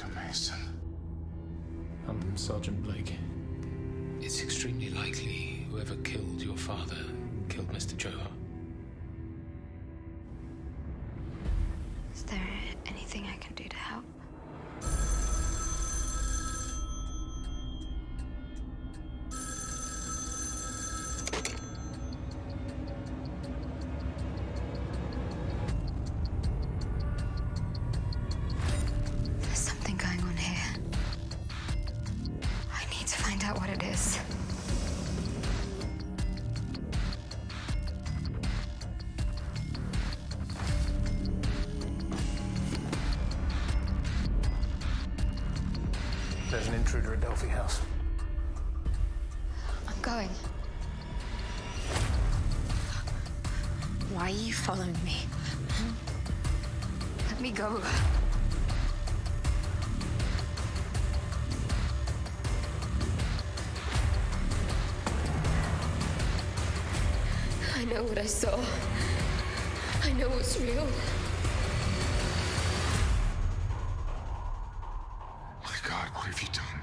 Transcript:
Parker Mason. I'm Sergeant Blake. It's extremely likely whoever killed your father killed Mr. Johar. Is there anything I can do to help? Find out what it is. There's an intruder at Delphi House. I'm going. Why are you following me? Let me go. I know what I saw. I know what's real. My God, what have you done?